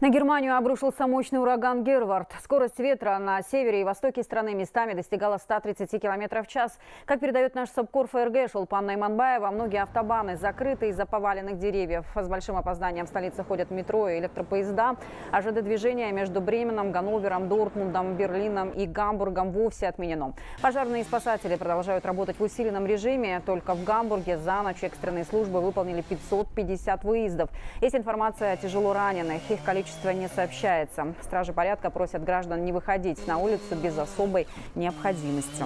На Германию обрушился мощный ураган Гервард. Скорость ветра на севере и востоке страны местами достигала 130 км в час. Как передает наш СОБКОР ФРГ Шулпан Найманбаева, многие автобаны закрыты из-за поваленных деревьев. С большим опозданием в столице ходят метро и электропоезда. А ЖД-движение между Бременом, Ганновером, Дортмундом, Берлином и Гамбургом вовсе отменено. Пожарные и спасатели продолжают работать в усиленном режиме. Только в Гамбурге за ночь экстренные службы выполнили 550 выездов. Есть информация о тяжело раненых. Их количество количество не сообщается. Стражи порядка просят граждан не выходить на улицу без особой необходимости.